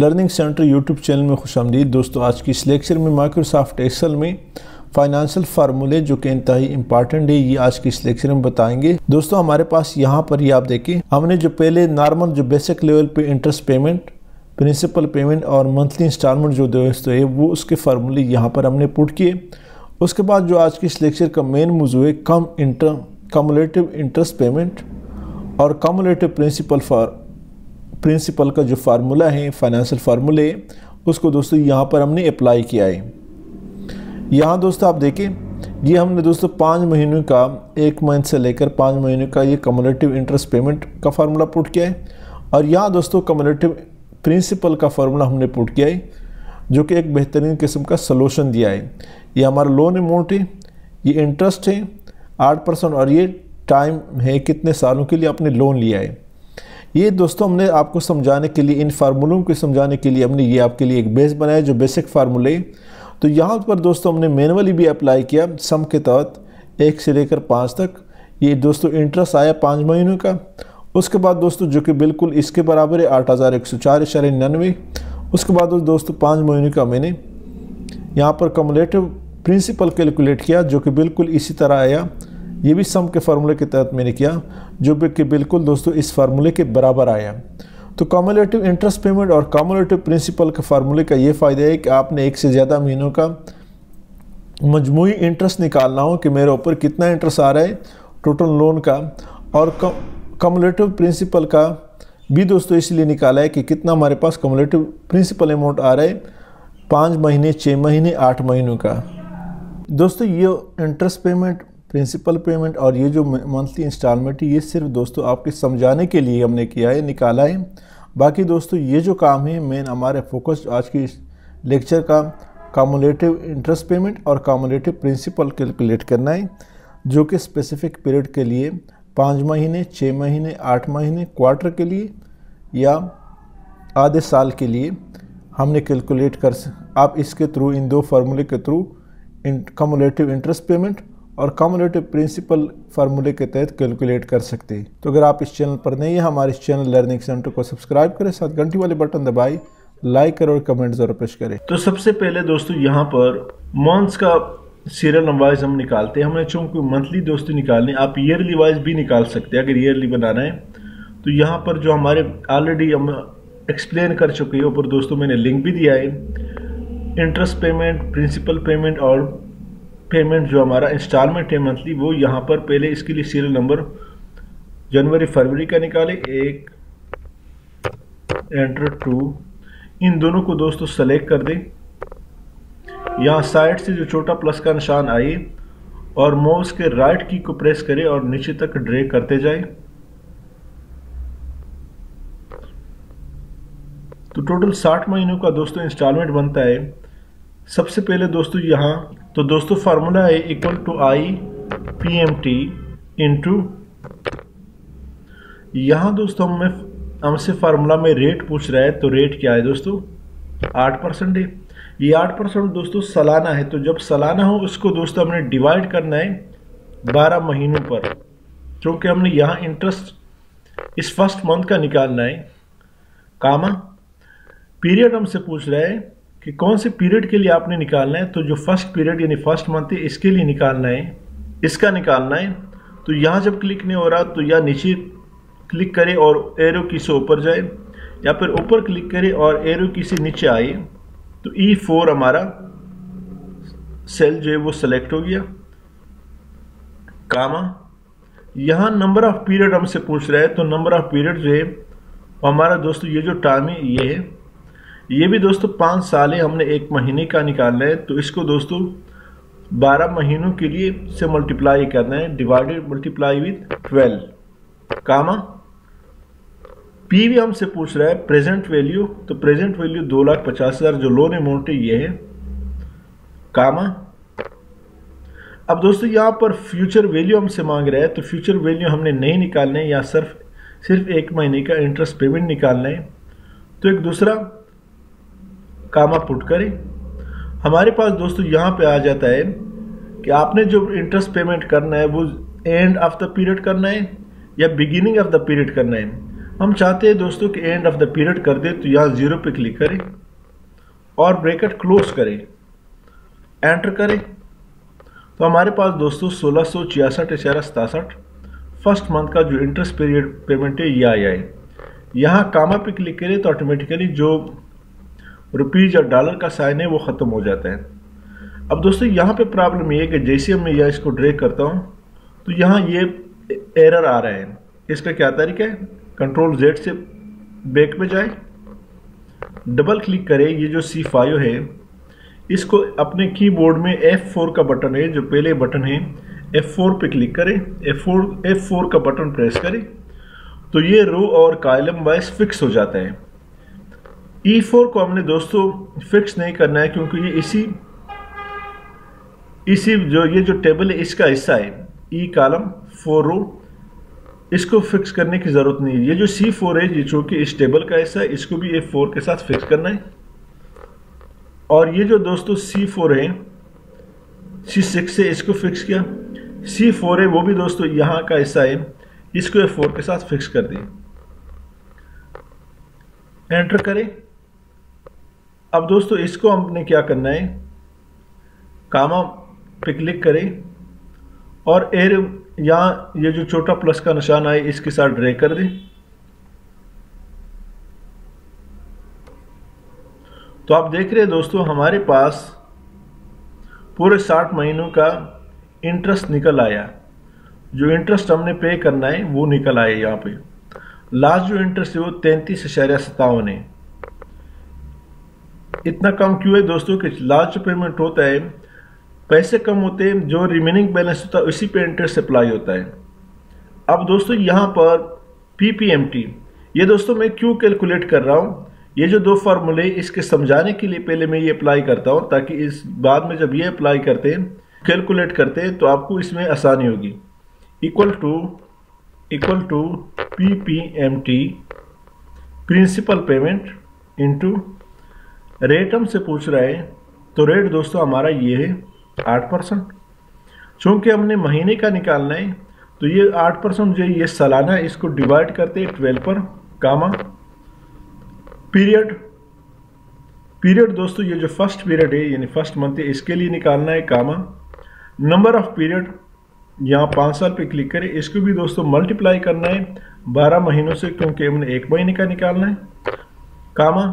Learning centre YouTube channel में खुश आमदीद दोस्तों, आज की इस लेक्चर में माइक्रोसॉफ्ट एक्सेल में फाइनेंशियल फार्मूले जो कि इंतहाई इंपॉर्टेंट है, ये आज की इस लेक्चर में बताएँगे। दोस्तों, हमारे पास यहाँ पर ही आप देखें, हमने जो पहले नॉर्मल जो बेसिक लेवल पे इंटरेस्ट पेमेंट, प्रिंसिपल पेमेंट और मंथली इंस्टॉलमेंट जो दोस्तों है, वो उसके फार्मूले यहाँ पर हमने पुट किए। उसके बाद जो आज के इस लेक्चर का मेन मौजू है, कम इंटर कमुलेटिव इंटरेस्ट पेमेंट और कमुलेटिव प्रिंसिपल फॉर प्रिंसिपल का जो फार्मूला है फाइनेंशियल फार्मूले उसको दोस्तों यहाँ पर हमने अप्लाई किया है। यहाँ दोस्तों आप देखें, ये हमने दोस्तों पाँच महीनों का, एक मंथ से लेकर पाँच महीनों का ये कमुलेटिव इंटरेस्ट पेमेंट का फार्मूला पुट किया है। और यहाँ दोस्तों कमुलेटिव प्रिंसिपल का फार्मूला हमने पुट किया है, जो कि एक बेहतरीन किस्म का सलूशन दिया है। ये हमारा लोन अमाउंट है, ये इंटरेस्ट है, आठ परसेंट और ये टाइम है कितने सालों के लिए आपने लोन लिया है। ये दोस्तों हमने आपको समझाने के लिए, इन फार्मूलों को समझाने के लिए हमने ये आपके लिए एक बेस बनाया जो बेसिक फार्मूले तो यहाँ पर दोस्तों हमने मैनुअली भी अप्लाई किया सम के तहत एक से लेकर पाँच तक। ये दोस्तों इंटरेस्ट आया पाँच महीनों का। उसके बाद दोस्तों, जो कि बिल्कुल इसके बराबर है, आठ हज़ार एक सौ चार इशारे निन्यानवे। उसके बाद दोस्तों पाँच महीनों का मैंने यहाँ पर कमुलेटिव प्रिंसिपल कैलकुलेट किया, जो कि बिल्कुल इसी तरह आया। ये भी सम के फार्मूले के तहत मैंने किया, जो कि बिल्कुल दोस्तों इस फार्मूले के बराबर आया तो कॉमुलेटिव इंटरेस्ट पेमेंट और कॉमुलेटिव प्रिंसिपल के फार्मूले का ये फ़ायदा है कि आपने एक से ज़्यादा महीनों का मजमू इंटरेस्ट निकालना हो कि मेरे ऊपर कितना इंटरेस्ट आ रहा है टोटल लोन का, और कमुलेटिव प्रिंसिपल का भी दोस्तों इसलिए निकाला है कि कितना हमारे पास कमुलेटिव प्रिंसिपल अमाउंट आ रहा है, पाँच महीने छः महीने, आठ महीनों का। दोस्तों ये इंटरेस्ट पेमेंट प्रिंसिपल पेमेंट और ये जो मंथली इंस्टॉलमेंट है, ये सिर्फ़ दोस्तों आपके समझाने के लिए हमने किया है, निकाला है। बाकी दोस्तों, ये जो काम है मेन हमारे फोकस आज की लेक्चर का कामुलेटिव इंटरेस्ट पेमेंट और कामुलेटिव प्रिंसिपल कैलकुलेट करना है, जो कि स्पेसिफिक पीरियड के लिए पाँच महीने छः महीने, आठ महीने क्वार्टर के लिए या आधे साल के लिए हमने कैलकुलेट कर आप इसके थ्रू इन दो फार्मूले के थ्रू इन कमुलेटिव इंटरेस्ट पेमेंट और कॉमुलेटिव प्रिंसिपल फार्मूले के तहत कैलकुलेट कर सकते हैं। तो अगर आप इस चैनल पर नहीं है, हमारे इस चैनल लर्निंग सेंटर को सब्सक्राइब करें, साथ घंटी वाले बटन दबाई लाइक करें और कमेंट ज़रूर प्रेस करें। तो सबसे पहले दोस्तों, यहाँ पर मॉन्स का सीरियल वाइज हम निकालते हैं। हमें चूँकि मंथली दोस्तों निकालने, आप ईयरली वाइज भी निकाल सकते हैं, अगर ईयरली बनाना है। तो यहाँ पर जो हमारे ऑलरेडी हम एक्सप्लेन कर चुके हैं, ऊपर दोस्तों मैंने लिंक भी दिया है। इंटरेस्ट पेमेंट प्रिंसिपल पेमेंट और पेमेंट जो हमारा इंस्टॉलमेंट है मंथली वो यहाँ पर पहले इसके लिए सीरियल नंबर जनवरी फरवरी का निकाले। एक एंटर टू इन दोनों को दोस्तों सेलेक्ट कर दें। यहाँ साइड से जो छोटा प्लस का निशान आए और माउस के राइट की को प्रेस करें और नीचे तक ड्रैग करते जाए। तो टोटल 60 महीनों का दोस्तों इंस्टॉलमेंट बनता है। सबसे पहले दोस्तों यहाँ तो दोस्तों फार्मूला है equal to I P M T into यहाँ दोस्तों हमें हमसे फार्मूला में रेट पूछ रहा है तो रेट क्या है दोस्तों? आठ परसेंट है। ये आठ परसेंट दोस्तों सालाना है तो जब सालाना हो, उसको दोस्तों हमने डिवाइड करना है बारह महीनों पर। क्योंकि हमने यहाँ इंटरेस्ट इस फ़र्स्ट मंथ का निकालना है। कामा पीरियड हमसे पूछ रहा है कि कौन से पीरियड के लिए आपने निकालना है? तो जो फ़र्स्ट पीरियड यानी फ़र्स्ट मंथ है, इसके लिए निकालना है। इसका निकालना है। तो यहाँ जब क्लिक नहीं हो रहा तो या नीचे क्लिक करें और एरो की से ऊपर जाए, या फिर ऊपर क्लिक करें और एरो की से नीचे आए तो ई e फोर हमारा सेल जो है वो सेलेक्ट हो गया। कामा यहाँ नंबर ऑफ़ पीरियड हमसे पूछ रहा है तो नंबर ऑफ़ पीरियड जो है हमारा दोस्तों ये जो टाइम है, ये है। ये भी दोस्तों, पाँच साल हमने एक महीने का निकालना है तो इसको दोस्तों बारह महीनों के लिए से मल्टीप्लाई करना है divided multiply with twelve comma? P भी हमसे पूछ रहा है प्रेजेंट वैल्यू तो प्रेजेंट वैल्यू दो लाख पचास हज़ार, जो लोन अमाउंट है, ये है। कामा? अब दोस्तों, यहाँ पर फ्यूचर वैल्यू हमसे मांग रहा है तो फ्यूचर वैल्यू हमने नहीं निकालना है, या सिर्फ़ सिर्फ़ एक महीने का इंटरेस्ट पेमेंट निकालना है। तो एक दूसरा कामा पुट करें। हमारे पास दोस्तों यहाँ पे आ जाता है कि आपने जो इंटरेस्ट पेमेंट करना है, वो एंड ऑफ़ द पीरियड करना है या बिगिनिंग ऑफ़ द पीरियड करना है। हम चाहते हैं दोस्तों कि एंड ऑफ़ द पीरियड कर दे तो यहाँ ज़ीरो पे क्लिक करें और ब्रेकेट क्लोज करें। एंटर करें। तो हमारे पास दोस्तों सोलह सौ छियासठ सतासठ फ़र्स्ट मंथ का जो इंटरेस्ट पीरियड पेमेंट है, ये आया है यहाँ कामा पे क्लिक करें तो ऑटोमेटिकली जो रुपीज़ या डॉलर का साइन है, वो ख़त्म हो जाता है। अब दोस्तों, यहाँ पे प्रॉब्लम ये है कि जैसे मैं यह इसको ड्रैग करता हूँ तो यहाँ ये एरर आ रहा है। इसका क्या तरीका है? कंट्रोल जेड से बैक में जाए, डबल क्लिक करें, ये जो सी फाइव है, इसको अपने कीबोर्ड में F4 का बटन है, जो पहले बटन है F4 पे क्लिक करें F4 F4 का बटन प्रेस करें तो ये रो और कालम वाइज फिक्स हो जाता है। E4 को हमने दोस्तों फिक्स नहीं करना है क्योंकि ये इसी इसी जो, ये जो टेबल है, इसका हिस्सा है। ई कॉलम फोर रो इसको फिक्स करने की ज़रूरत नहीं है। ये जो सी फोर है, ये चूँकि इस टेबल का हिस्सा है, इसको भी ए फोर के साथ फिक्स करना है। और ये जो दोस्तों सी फोर है सी सिक्स है, इसको फिक्स किया। सी फोर है, वो भी दोस्तों यहाँ का हिस्सा है। इसको ए फोर के साथ फिक्स कर दें। एंटर करें। अब दोस्तों, इसको हमने क्या करना है? कामा पे क्लिक करें और एर यहाँ ये जो छोटा प्लस का निशान आए, इसके साथ ड्रैग कर दें। तो आप देख रहे हैं दोस्तों, हमारे पास पूरे साठ महीनों का इंटरेस्ट निकल आया। जो इंटरेस्ट हमने पे करना है, वो निकल आया यहाँ पे। लास्ट जो इंटरेस्ट है, वो तैंतीस इशारा सत्तावन है। इतना कम क्यों है दोस्तों कि लास्ट पेमेंट होता है, पैसे कम होते हैं, जो रिमेनिंग बैलेंस होता है, उसी पे इंटरेस्ट अप्लाई होता है। अब दोस्तों यहाँ पर पीपीएमटी ये दोस्तों मैं क्यों कैलकुलेट कर रहा हूँ? ये जो दो फार्मूले इसके समझाने के लिए पहले मैं ये अप्लाई करता हूँ, ताकि इस बाद में जब ये अप्लाई करते हैं कैलकुलेट करते हैं तो आपको इसमें आसानी होगी। Equal to equal to P P M T principal payment into rate हमसे पूछ रहा है तो रेट दोस्तों हमारा ये है, आठ परसेंट। चूँकि हमने महीने का निकालना है तो ये आठ परसेंट जो ये सालाना इसको डिवाइड करते हैं ट्वेल्व पर कामा पीरियड पीरियड दोस्तों, ये जो फ़र्स्ट पीरियड है, यानी फ़र्स्ट मंथ है, इसके लिए निकालना है कामा नंबर ऑफ़ पीरियड यहाँ पाँच साल पे क्लिक करें, इसको भी दोस्तों मल्टीप्लाई करना है, बारह महीनों से, क्योंकि हमने एक महीने का निकालना है कामा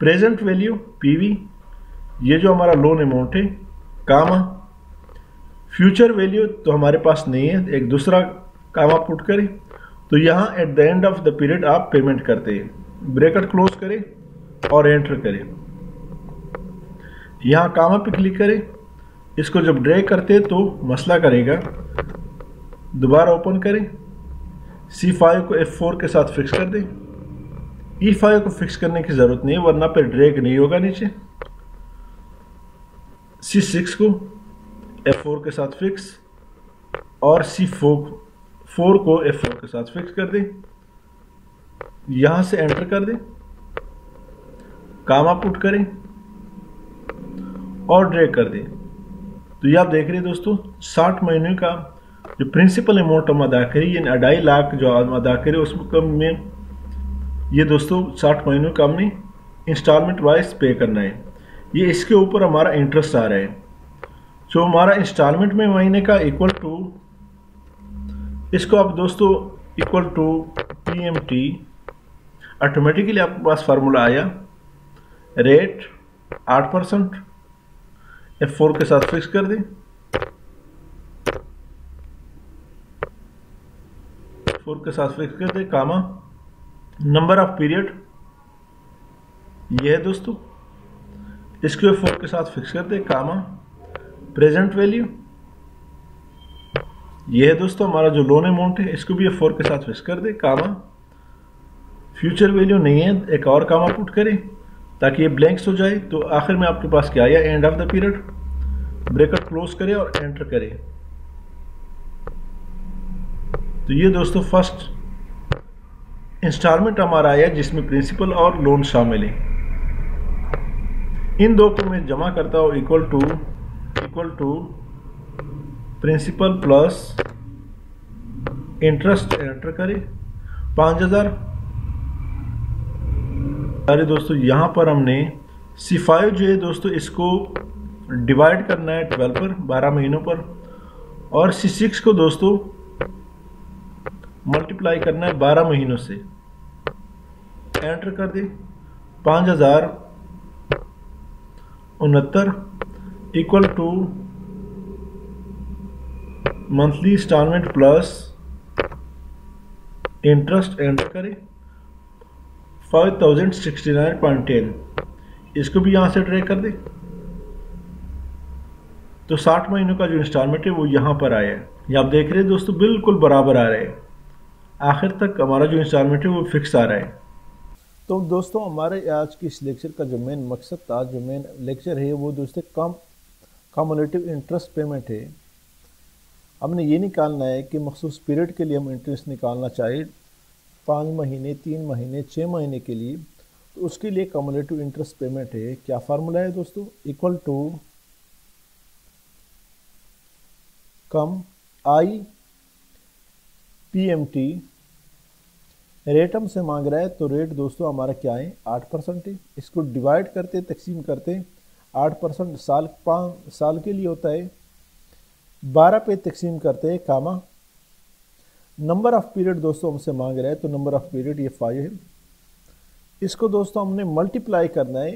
प्रेजेंट वैल्यू पीवी ये जो हमारा लोन अमाउंट है कामा फ्यूचर वैल्यू तो हमारे पास नहीं है, एक दूसरा कामा पुट करें तो यहाँ at the end of the period आप पेमेंट करते हैं। ब्रेकेट क्लोज करें और एंटर करें। यहाँ कामा पे क्लिक करें, इसको जब ड्रैग करते हैं तो मसला करेगा। दोबारा ओपन करें सी फाइव को एफ़ फोर के साथ फिक्स कर दें। ई फाइव को फिक्स करने की ज़रूरत नहीं है, वरना पे ड्रैग नहीं होगा नीचे। सी सिक्स को एफ़ फोर के साथ फिक्स और सी फोर फोर को एफ़ फोर के साथ फिक्स कर दें। यहाँ से एंटर कर दें। कामा पुट करें और ड्रैग कर दें। तो ये आप देख रहे हैं दोस्तों, साठ महीने का जो प्रिंसिपल अमाउंट हम अदा करें, यानी अढ़ाई लाख जो हम अदा करें, उसमें कम में ये दोस्तों साठ महीनों का हमने इंस्टॉलमेंट वाइज पे करना है। ये इसके ऊपर हमारा इंटरेस्ट आ रहा है। जो हमारा इंस्टॉलमेंट में महीने का इक्वल टू इसको आप दोस्तों equal to P M T automatically आपके पास फार्मूला आया। रेट आठ परसेंट। एफ़ फोर के साथ फिक्स कर दें। फोर के साथ फिक्स कर दें कामा नंबर ऑफ़ पीरियड। यह है दोस्तों, इसको फोर के साथ फिक्स कर दे कामा प्रेजेंट वैल्यू यह है दोस्तों, हमारा जो लोन अमाउंट है, इसको भी फोर के साथ फिक्स कर दे कामा फ्यूचर वैल्यू नहीं है, एक और कामा पुट करें, ताकि ये ब्लैंक्स हो जाए। तो आखिर में आपके पास क्या आया? End of the period bracket close करें और एंटर करें। तो ये दोस्तों फ़र्स्ट इंस्टॉलमेंट हमारा आया जिसमें प्रिंसिपल और लोन शामिल है। इन दो को मैं जमा करता हूँ equal to equal to principal plus interest enter करें। पाँच हज़ार। अरे दोस्तों, यहाँ पर हमने सी फाइव जो है दोस्तों, इसको डिवाइड करना है ट्वेल्व पर, बारह महीनों पर। और सी सिक्स को दोस्तों मल्टीप्लाई करना है बारह महीनों से। एंटर कर दे। पाँच हज़ार उनहत्तर equal to monthly instalment plus interest enter करें। Five thousand sixty nine point ten इसको भी यहाँ से ट्रैक कर दे। तो साठ महीनों का जो इंस्टॉलमेंट है, वो यहाँ पर आया है। ये आप देख रहे हैं दोस्तों, बिल्कुल बराबर आ रहे हैं। आखिर तक हमारा जो इंस्टॉलमेंट है वो फिक्स आ रहा है। तो दोस्तों, हमारे आज की इस लेक्चर का जो मेन मकसद था, जो मेन लेक्चर है, वो दोस्तों कम कम्युलेटिव इंटरेस्ट पेमेंट है। हमने ये निकालना है कि मखसूस पीरियड के लिए हम इंटरेस्ट निकालना चाहें पाँच महीने, तीन महीने छः महीने के लिए। तो उसके लिए कम्युलेटिव इंटरेस्ट पेमेंट है। क्या फार्मूला है दोस्तों? Equal to cum I P rate हमसे मांग रहा है तो रेट दोस्तों हमारा क्या है? आठ परसेंट है। इसको डिवाइड करते, तकसीम करते, आठ परसेंट साल पाँच साल के लिए होता है। बारह पे तकसीम करते हैं, कामा। नंबर ऑफ़ पीरियड दोस्तों हमसे मांग रहा है तो नंबर ऑफ़ पीरियड ये फाइव है। इसको दोस्तों हमने मल्टीप्लाई करना है,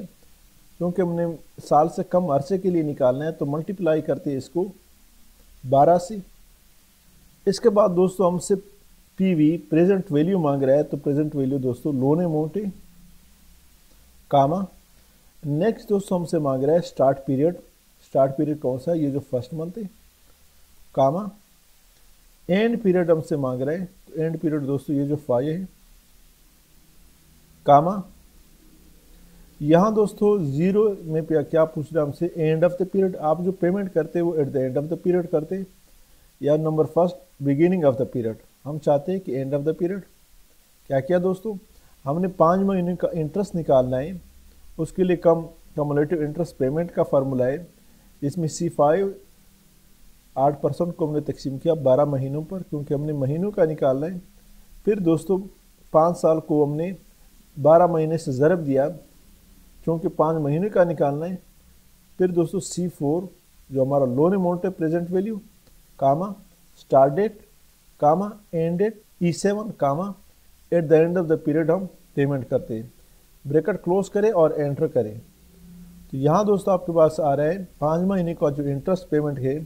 क्योंकि हमने साल से कम अरसे के लिए निकालना है तो मल्टीप्लाई करते हैं इसको। बारह से। इसके बाद दोस्तों हमसे पीवी प्रेजेंट वैल्यू मांग रहा है तो प्रेजेंट वैल्यू दोस्तों लोन अमाउंट है कामा नेक्स्ट दोस्तों हमसे मांग रहा है स्टार्ट पीरियड स्टार्ट पीरियड कौन सा है? ये जो फ़र्स्ट मंथ है कामा एंड पीरियड हमसे मांग रहा है तो एंड पीरियड दोस्तों ये जो फाइव है कामा यहाँ दोस्तों ज़ीरो में क्या पूछ रहे हमसे एंड ऑफ़ द पीरियड आप जो पेमेंट करते हैं वो at the end of the period करते या number first beginning of the period हम चाहते हैं कि एंड ऑफ़ द पीरियड क्या किया दोस्तों? हमने पाँच महीने का इंटरेस्ट निकालना है। उसके लिए कम कमोलेटिव इंटरेस्ट पेमेंट का फार्मूला है। इसमें सी फाइव आठ परसेंट को हमने तकसीम किया बारह महीनों पर, क्योंकि हमने महीनों का निकालना है। फिर दोस्तों, पाँच साल को हमने बारह महीने से ज़रब दिया, क्योंकि पाँच महीने का निकालना है। फिर दोस्तों सी फोर जो हमारा लोन अमाउंट है present value start date comma end date E seven comma at the end of the period हम पेमेंट करते हैं। ब्रेकेट क्लोज करें और एंटर करें। तो यहाँ दोस्तों आपके पास आ रहा है, पाँच महीने का जो इंटरेस्ट पेमेंट है,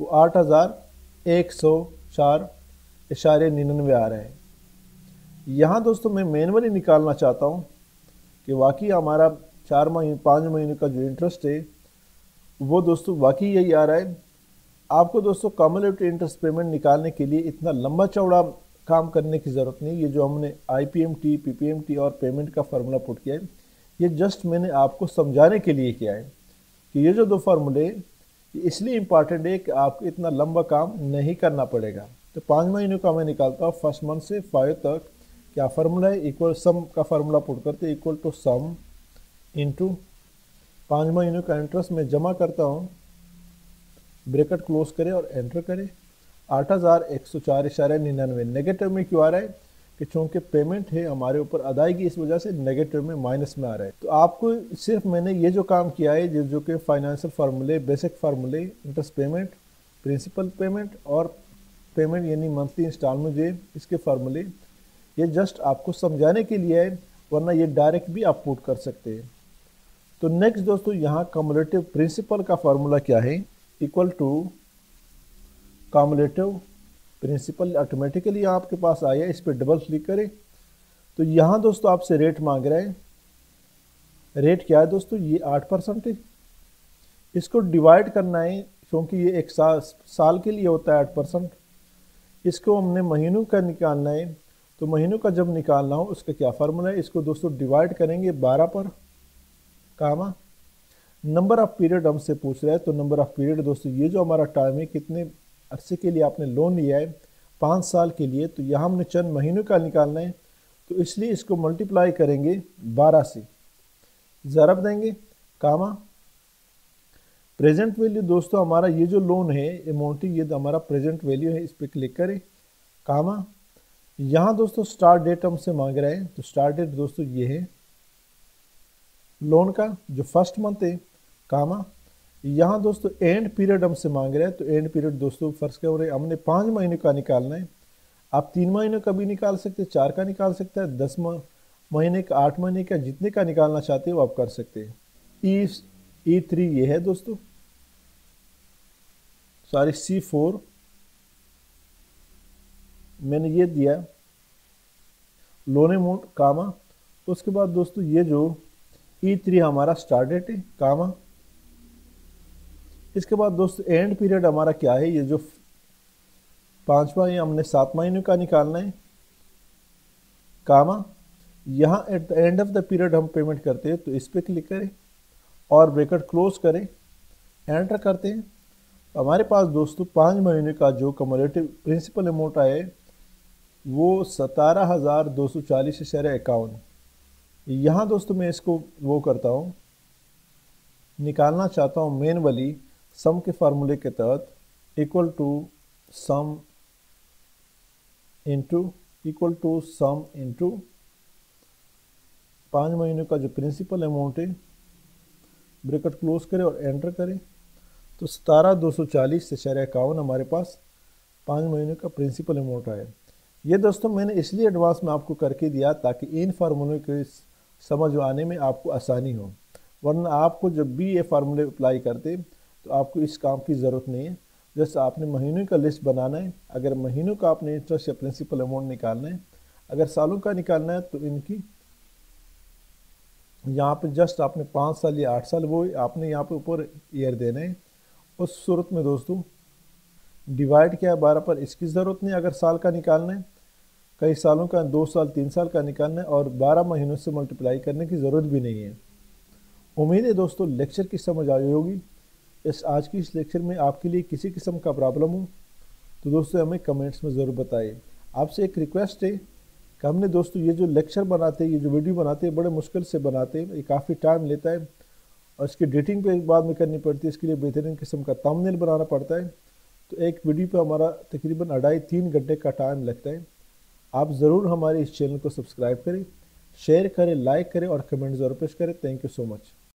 वो आठ हज़ार एक सौ चार इशारे निन्यानवे आ रहा है। यहाँ दोस्तों मैं मैनुअली निकालना चाहता हूँ कि वाकई हमारा चार महीने पाँच महीने का जो इंटरेस्ट है, वो दोस्तों वाकई यही आ रहा है आपको दोस्तों कॉमुलेटिव इंटरेस्ट पेमेंट निकालने के लिए इतना लंबा चौड़ा काम करने की ज़रूरत नहीं, ये जो हमने I P M T P P M T और पेमेंट का फार्मूला पुट किया है, ये जस्ट मैंने आपको समझाने के लिए किया है कि ये जो दो फार्मूले इसलिए इंपॉर्टेंट है कि आपको इतना लंबा काम नहीं करना पड़ेगा। तो पाँच महीनों का मैं निकालता हूँ फ़र्स्ट मंथ से फाइव तक। क्या फार्मूला है? इक्वल सम का फार्मूला पुट करते इक्वल टू सम इनटू पाँच महीनों का इंटरेस्ट मैं जमा करता हूँ ब्रेकेट क्लोज करें और एंटर करें। आठ हज़ार एक सौ चार इशारे निन्यानवे नेगेटिव में क्यों आ रहा है? कि चूँकि पेमेंट है, हमारे ऊपर अदायगी इस वजह से नेगेटिव में माइनस में आ रहा है। तो आपको सिर्फ़ मैंने ये जो काम किया है, जो कि फाइनेंशियल फार्मूले, बेसिक फार्मूले, इंटरेस्ट पेमेंट, प्रिंसिपल पेमेंट और पेमेंट यानी मंथली इंस्टॉलमेंट जो इसके फार्मूले, ये जस्ट आपको समझाने के लिए है, वरना ये डायरेक्ट भी आप पुट कर सकते हैं। तो नेक्स्ट दोस्तों, यहाँ कमुलेटिव प्रिंसिपल का फार्मूला क्या है? Equal to cumulative principal automatically आपके पास आया इस पर डबल क्लिक करें। तो यहाँ दोस्तों आपसे रेट मांग रहे हैं। रेट क्या है दोस्तों? ये आठ परसेंट है। इसको डिवाइड करना है, क्योंकि ये एक साल साल के लिए होता है आठ परसेंट। इसको हमने महीनों का निकालना है। तो महीनों का जब निकालना हो, उसका क्या फार्मूला है? इसको दोस्तों डिवाइड करेंगे बारह पर कामा नंबर ऑफ़ पीरियड हमसे पूछ रहा है तो नंबर ऑफ़ पीरियड दोस्तों, ये जो हमारा टाइम है, कितने अरसे के लिए आपने लोन लिया है? पाँच साल के लिए तो यहाँ हमने चंद महीनों का निकालना है तो इसलिए इसको मल्टीप्लाई करेंगे बारह से। ज़रब देंगे कामा प्रेजेंट वैल्यू दोस्तों, हमारा ये जो लोन है अमाउंट ये हमारा प्रेजेंट वैल्यू है, इस पर क्लिक करें। कामा, यहाँ दोस्तों स्टार्ट डेट हमसे मांग रहे हैं तो स्टार्ट डेट दोस्तों ये है लोन का, जो फ़र्स्ट मंथ है कामा यहाँ दोस्तों एंड पीरियड हमसे मांग रहे हैं तो एंड पीरियड दोस्तों फ़र्स्ट क्या हो रहे हमने पाँच महीने का निकालना है। आप तीन महीने का भी निकाल सकते हैं, चार का निकाल सकते हैं, दस महीने का, आठ महीने का, जितने का निकालना चाहते हो आप कर सकते हैं। ई ई थ्री ये है दोस्तों। सॉरी सी फोर मैंने ये दिया। लोन अमाउंट कामा उसके बाद दोस्तों, ये जो ई थ्री हमारा स्टार्ट डेट है, कामा इसके बाद दोस्त एंड पीरियड हमारा क्या है? ये जो पांचवा ये हमने सात महीने का निकालना है। कामा, यहाँ at the end of the period हम पेमेंट करते हैं तो इस पर क्लिक करें और ब्रेकेट क्लोज करें एंटर करते हैं। हमारे पास दोस्तों, पाँच महीने का जो कमोलेटिव प्रिंसिपल अमाउंट आए वो सतारह हज़ार दो सौ चालीस शेयर अकाउंट यहाँ दोस्तों मैं इसको वो करता हूँ, निकालना चाहता हूँ मेन वाली। सम के फार्मूले के तहत equal to sum into equal to sum into पाँच महीनों का जो प्रिंसिपल अमाउंट है ब्रेकेट क्लोज करें और एंटर करें। तो सतारह दो सौ चालीस से शेयर इक्यावन हमारे पास पाँच महीनों का प्रिंसिपल अमाउंट आया। ये दोस्तों मैंने इसलिए एडवांस में आपको करके दिया ताकि इन फार्मूले के समझ आने में आपको आसानी हो। वरना आपको जब भी ये फार्मूले अप्लाई करते तो आपको इस काम की ज़रूरत नहीं है। जैसे आपने महीनों का लिस्ट बनाना है, अगर महीनों का आपने इंटरेस्ट या प्रिंसिपल अमाउंट निकालना है, अगर सालों का निकालना है तो इनकी यहाँ पर जस्ट आपने पाँच साल या आठ साल वो आपने यहाँ पर ऊपर ईयर देना है। उस सूरत में दोस्तों डिवाइड किया है बारह पर, इसकी ज़रूरत नहीं अगर साल का निकालना है। कई सालों का, दो साल, तीन साल का निकालना है और बारह महीनों से मल्टीप्लाई करने की ज़रूरत भी नहीं है। उम्मीद है दोस्तों लेक्चर की समझ आई होगी। इस आज की इस लेक्चर में आपके लिए किसी किस्म का प्रॉब्लम हो तो दोस्तों हमें कमेंट्स में ज़रूर बताइए आपसे एक रिक्वेस्ट है कि हमने दोस्तों ये जो लेक्चर बनाते हैं, ये जो वीडियो बनाते हैं, बड़े मुश्किल से बनाते हैं, ये काफ़ी टाइम लेता है और इसकी डेटिंग पे बाद में करनी पड़ती है, इसके लिए बेहतरीन किस्म का तमनेल बनाना पड़ता है। तो एक वीडियो पर हमारा तकरीबन अढ़ाई तीन घंटे का टाइम लगता है। आप ज़रूर हमारे इस चैनल को सब्सक्राइब करें शेयर करें लाइक करें और कमेंट ज़रूर पेश करें। Thank you so much